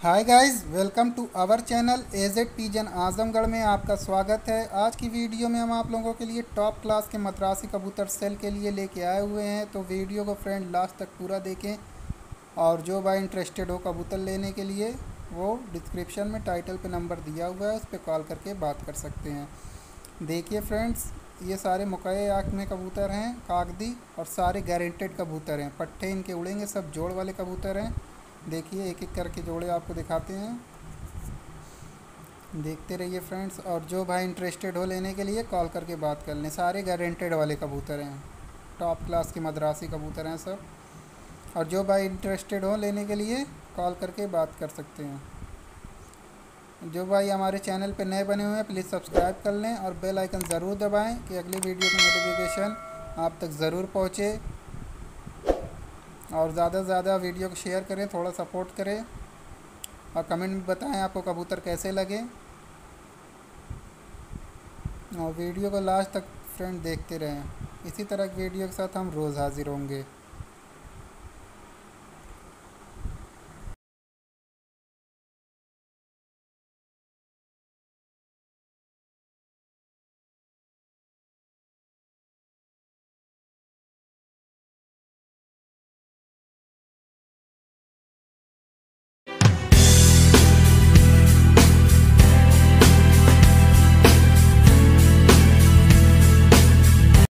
Hi guys welcome to our channel aged pigeon Azamgarh में आपका स्वागत है। आज की वीडियो में हम आप लोगों के लिए टॉप क्लास के मद्रासी कबूतर सेल के लिए लेके आए हुए हैं। तो वीडियो को फ्रेंड लास्ट तक पूरा देखें और जो भाई इंटरेस्टेड हो कबूतर लेने के लिए, वो डिस्क्रिप्शन में टाइटल पे नंबर दिया हुआ है, उस पर कॉल करके बात कर सकते हैं। देखिए फ्रेंड्स ये सारे मुकए आँख में कबूतर हैं, कागदी और सारे गारंटेड कबूतर हैं। पट्टे इनके उड़ेंगे, सब जोड़ वाले कबूतर हैं। देखिए एक एक करके जोड़े आपको दिखाते हैं। देखते रहिए फ्रेंड्स, और जो भाई इंटरेस्टेड हो लेने के लिए कॉल करके बात कर लें। सारे गारंटेड वाले कबूतर हैं। टॉप क्लास के मद्रासी कबूतर हैं सब। और जो भाई इंटरेस्टेड हो लेने के लिए कॉल करके बात कर सकते हैं। जो भाई हमारे चैनल पर नए बने हुए हैं प्लीज़ सब्सक्राइब कर लें और बेल आइकन ज़रूर दबाएँ कि अगली वीडियो की नोटिफिकेशन आप तक ज़रूर पहुँचे। और ज़्यादा से ज़्यादा वीडियो को शेयर करें, थोड़ा सपोर्ट करें। और कमेंट में बताएँ आपको कबूतर कैसे लगे। और वीडियो को लास्ट तक फ्रेंड देखते रहें। इसी तरह की वीडियो के साथ हम रोज़ हाजिर होंगे।